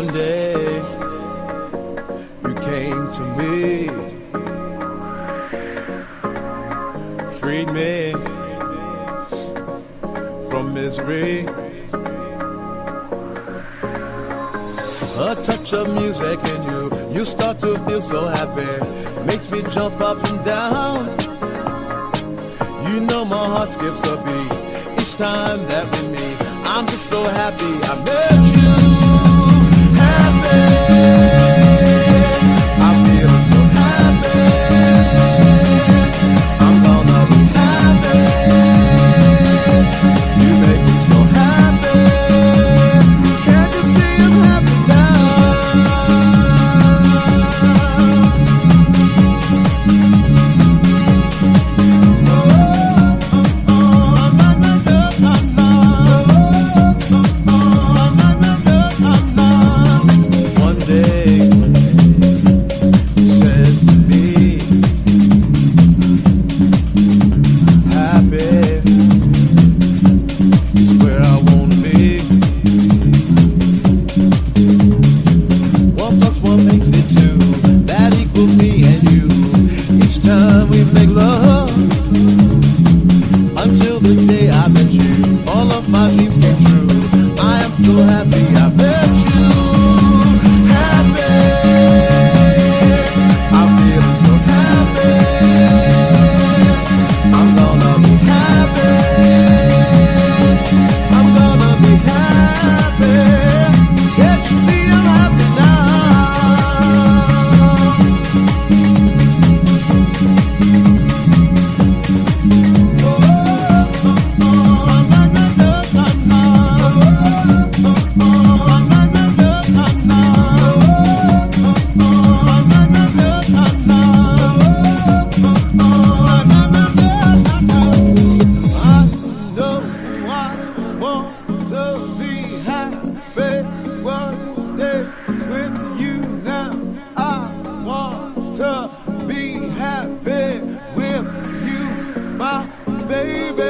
One day you came to me, freed me from misery. A touch of music in you, you start to feel so happy. Makes me jump up and down. You know my heart skips a beat each time that we meet. I'm just so happy I met you. be happy with you, my baby.